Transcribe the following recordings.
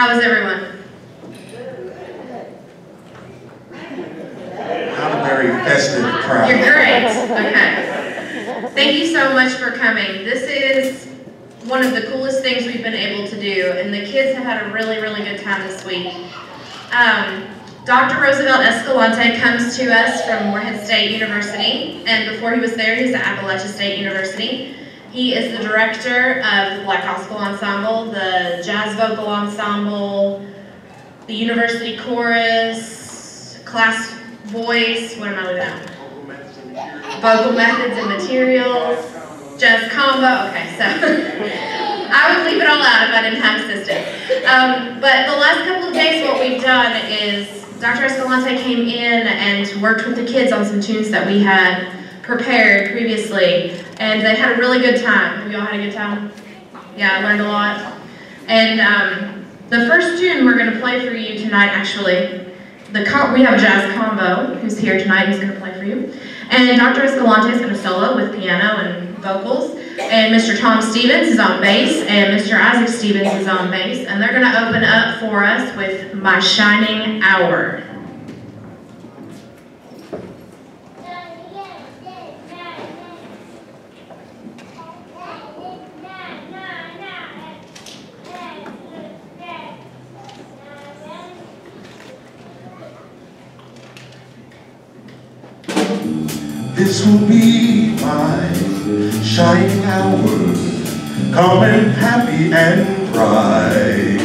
How is everyone? I'm a very festive crowd. You're great. Okay. Thank you so much for coming. This is one of the coolest things we've been able to do, and the kids have had a really, really good time this week. Um, Dr. Roosevelt Escalante comes to us from Morehead State University, and before he was there, he was at Appalachia State University. He is the director of the Black Gospel Ensemble, the Jazz Vocal Ensemble, the University Chorus, Class Voice, what am I leaving out? Vocal Methods and Materials, Jazz Combo, okay, so I would leave it all out if I didn't have assistance. Um, but the last couple of days what we've done is Dr. Escalante came in and worked with the kids on some tunes that we had prepared previously, and they had a really good time. Have you all had a good time? Yeah, I learned a lot. And um, the first tune we're going to play for you tonight, actually, the we have Jazz Combo, who's here tonight, who's going to play for you. And Dr. Escalante is going to solo with piano and vocals. And Mr. Tom Stephens is on bass, and Mr. Isaac Stephens is on bass. And they're going to open up for us with My Shining Hour. This will be my shining hour, coming happy and bright.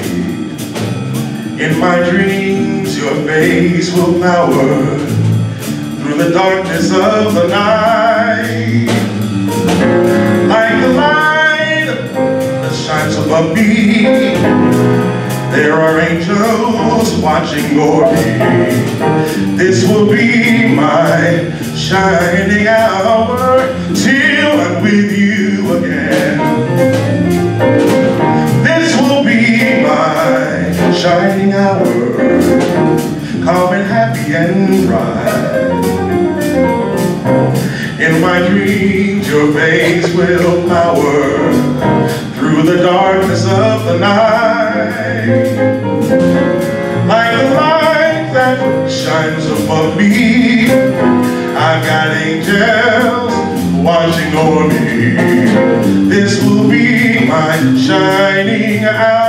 In my dreams, your face will power through the darkness of the night. Like a light that shines above me, there are angels watching over me. This will be my shining hour till I'm with you again. This will be my shining hour, calm and happy and bright. In my dreams, your face will power through the darkness of the night. I've got angels watching over me. This will be my shining hour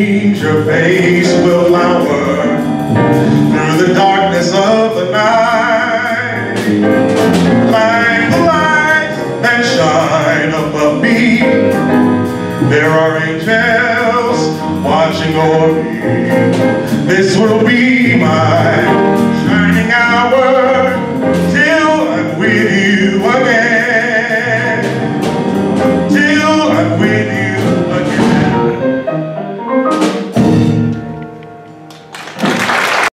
your face will flower through the darkness of the night. Like the lights that shine above me, there are angels watching over me. This will be my